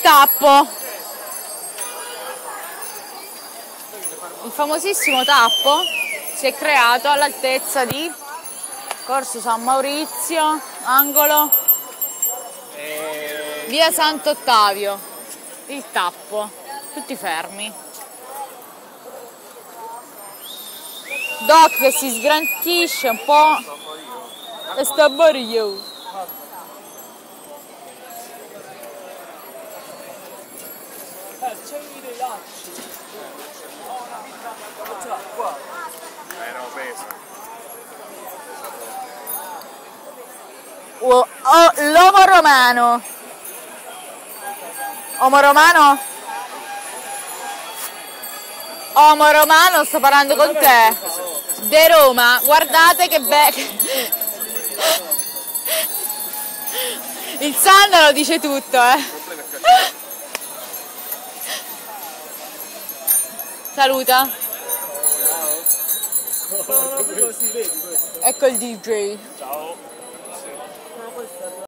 tappo. Il famosissimo tappo si è creato all'altezza di Corso San Maurizio, angolo via Sant'Ottavio. Il tappo, tutti fermi. Doc che si sgrantisce un po' e sta Mario. Accendi dei lacci. L'ha qua. Oh, oh, l'uomo romano. Uomo romano? Uomo romano, sto parlando con te. De Roma, guardate che bello. Il sandalo dice tutto, eh. Saluta. Ciao. Ecco il DJ. Ciao.